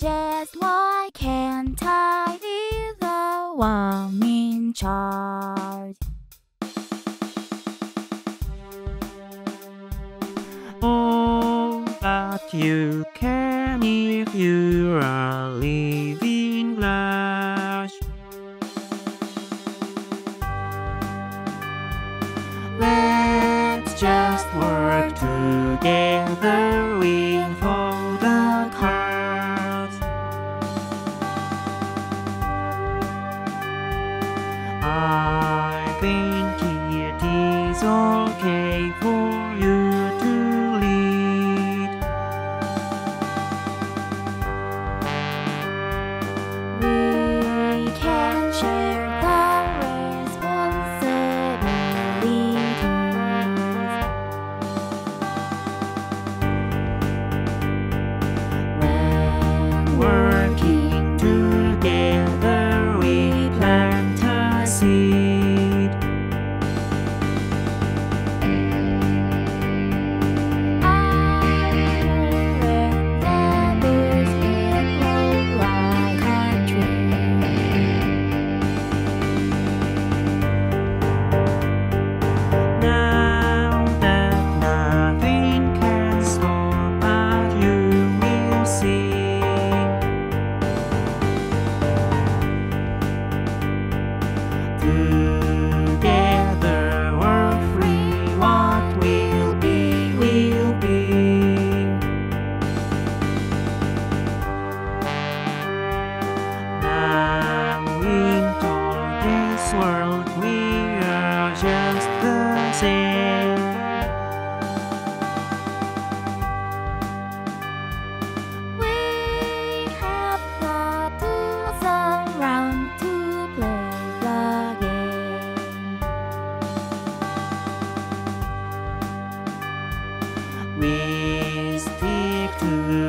just why can't I be the one in charge? Oh, but you can if you are a living large. Let's just work together with okay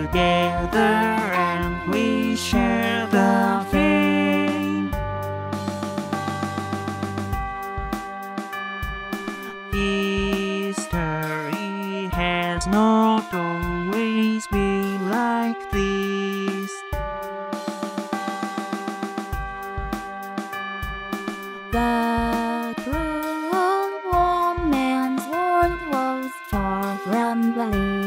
together and we share the fame. History has not always been like this. The cruel woman's world was far from belief.